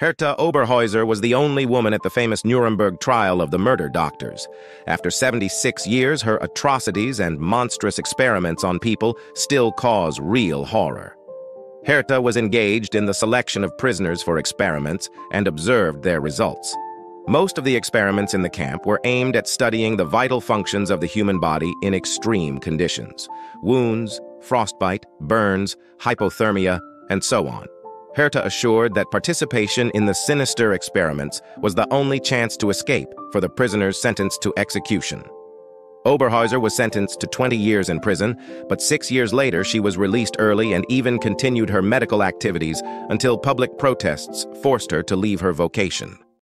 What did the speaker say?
Herta Oberheuser was the only woman at the famous Nuremberg trial of the murder doctors. After 76 years, her atrocities and monstrous experiments on people still cause real horror. Herta was engaged in the selection of prisoners for experiments and observed their results. Most of the experiments in the camp were aimed at studying the vital functions of the human body in extreme conditions. Wounds, frostbite, burns, hypothermia, and so on. Herta assured that participation in the sinister experiments was the only chance to escape for the prisoners sentenced to execution. Oberheuser was sentenced to 20 years in prison, but six years later she was released early and even continued her medical activities until public protests forced her to leave her vocation.